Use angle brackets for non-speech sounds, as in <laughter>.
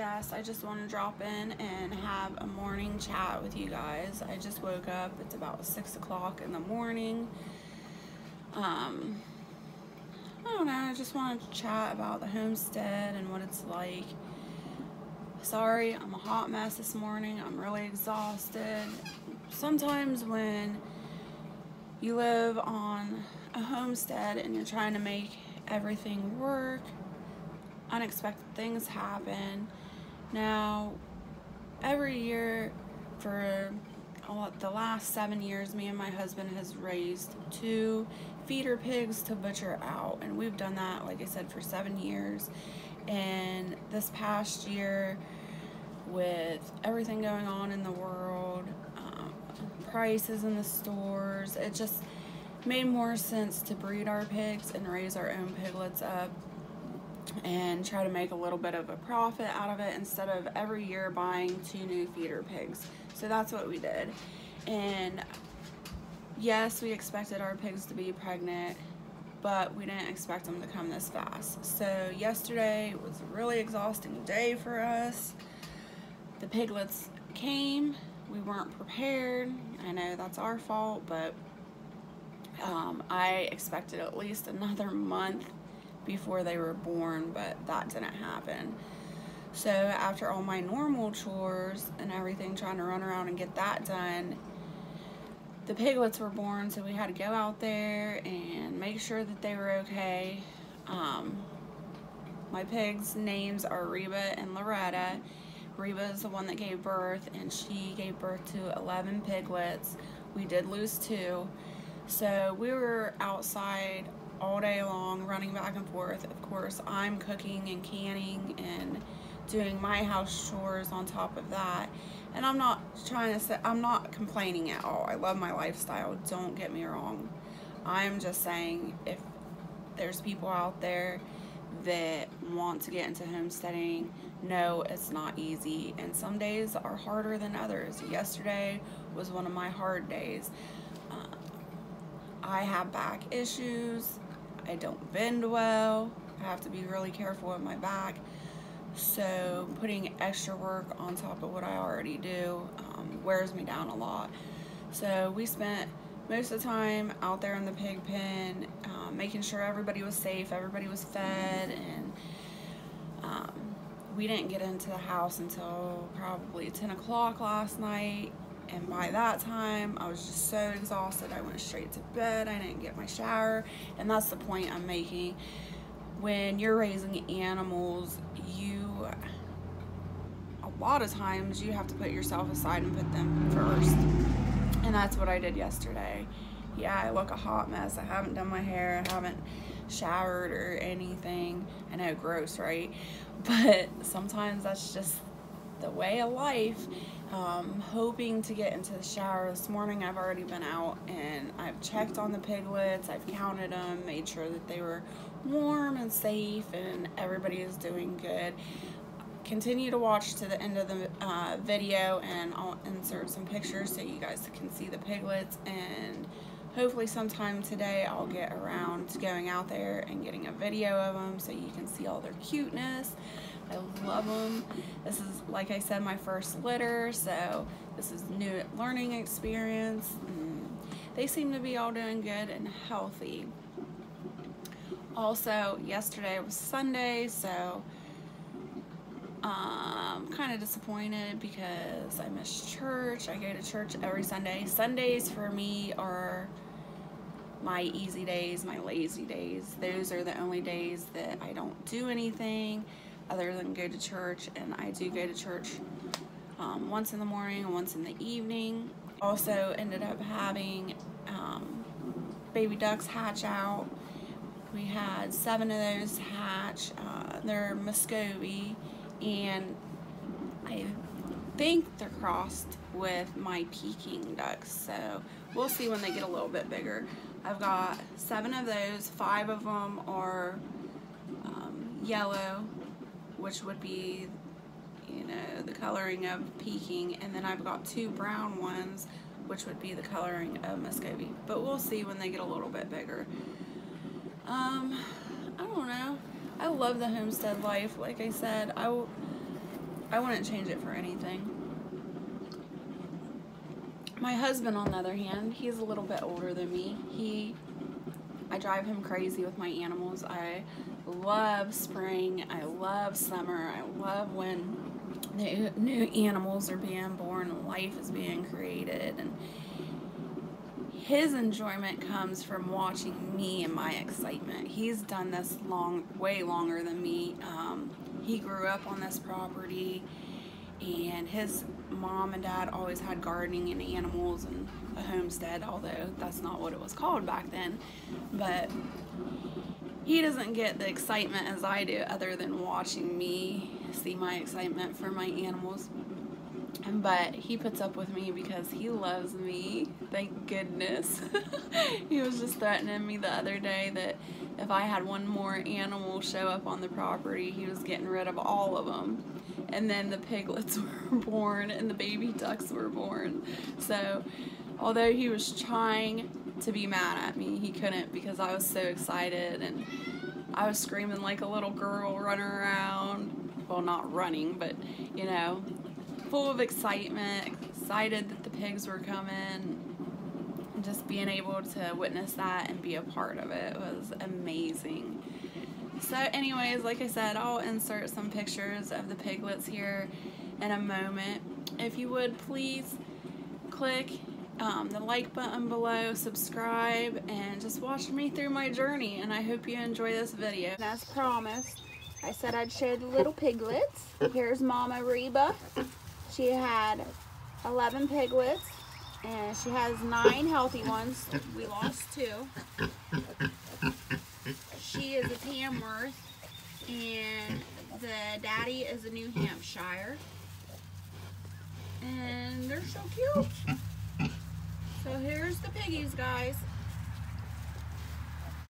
Jess. I just want to drop in and have a morning chat with you guys. I just woke up. It's about 6 o'clock in the morning. Um, I don't know. I just want to chat about the homestead and what it's like. Sorry, I'm a hot mess this morning. I'm really exhausted. Sometimes when you live on a homestead and you're trying to make everything work, unexpected things happen. Now, every year for the last seven years, me and my husband has raised two feeder pigs to butcher out, and we've done that, like I said, for seven years. And this past year, with everything going on in the world, um, prices in the stores, it just made more sense to breed our pigs and raise our own piglets up and try to make a little bit of a profit out of it instead of every year buying two new feeder pigs. So that's what we did. And yes, we expected our pigs to be pregnant, but we didn't expect them to come this fast. So yesterday was a really exhausting day for us. The piglets came, we weren't prepared. I know that's our fault, but um, I expected at least another <laughs> month before they were born, but that didn't happen. So after all my normal chores and everything, trying to run around and get that done, the piglets were born, so we had to go out there and make sure that they were okay. Um, my pigs' names are Reba and Loretta. Reba is the one that gave birth, and she gave birth to 11 piglets. We did lose two. So we were outside all day long running back and forth. Of course, I'm cooking and canning and doing my house chores on top of that. And I'm not trying to say, I'm not complaining at all. I love my lifestyle, don't get me wrong. I'm just saying if there's people out there that want to get into homesteading, no, it's not easy. And some days are harder than others. Yesterday was one of my hard days. Uh, I have back issues. I don't bend well. I have to be really careful with my back. So putting extra work on top of what I already do um, wears me down a lot. So we spent most of the time out there in the pig pen, um, making sure everybody was safe, everybody was fed, and um, we didn't get into the house until probably 10 o'clock last night and by that time I was just so exhausted I went straight to bed I didn't get my shower. And that's the point I'm making. When you're raising animals you a lot of times you have to put yourself aside and put them first. And that's what I did yesterday. Yeah I look a hot mess. I haven't done my hair. I haven't showered or anything. I know gross right? <laughs> But sometimes that's just the way of life um, hoping to get into the shower this morning. I've already been out and I've checked on the piglets. I've counted them, made sure that they were warm and safe and everybody is doing good. Continue to watch to the end of the uh, video and I'll insert some pictures so you guys can see the piglets and hopefully sometime today I'll get around to going out there and getting a video of them so you can see all their cuteness. I love them. This is, like I said, my first litter, so this is new learning experience. Mm. They seem to be all doing good and healthy. Also, yesterday was Sunday, so I'm um, kind of disappointed because I missed church. I go to church every Sunday. Sundays for me are my easy days, my lazy days. Those are the only days that I don't do anything other than go to church and I do go to church um, once in the morning and once in the evening. Also ended up having um, baby ducks hatch out. We had seven of those hatch. Uh, they're Muscovy and I think they're crossed with my Peking ducks. So we'll see when they get a little bit bigger. I've got seven of those. Five of them are um, yellow which would be, you know, the coloring of Peking, and then I've got two brown ones, which would be the coloring of Muscovy. But we'll see when they get a little bit bigger. Um, I don't know. I love the homestead life. Like I said, I I wouldn't change it for anything. My husband, on the other hand, he's a little bit older than me. He, I drive him crazy with my animals. I love spring. I love summer. I love when new, new animals are being born, and life is being created, and his enjoyment comes from watching me and my excitement. He's done this long, way longer than me. Um, he grew up on this property and his mom and dad always had gardening and animals and a homestead, although that's not what it was called back then. But he doesn't get the excitement as I do other than watching me see my excitement for my animals. But he puts up with me because he loves me. Thank goodness. <laughs> he was just threatening me the other day that if I had one more animal show up on the property, he was getting rid of all of them. And then the piglets <laughs> were born and the baby ducks were born. So, although he was trying to be mad at me, he couldn't because I was so excited and I was screaming like a little girl running around. Well, not running, but you know, full of excitement, excited that the pigs were coming. Just being able to witness that and be a part of it was amazing. So anyways, like I said, I'll insert some pictures of the piglets here in a moment. If you would please click um, the like button below, subscribe, and just watch me through my journey. And I hope you enjoy this video. And as promised, I said I'd show the little piglets. Here's Mama Reba. She had 11 piglets, and she has nine healthy ones. We lost two. She is a Tamworth, and the daddy is a New Hampshire. And they're so cute. <laughs> So here's the piggies, guys.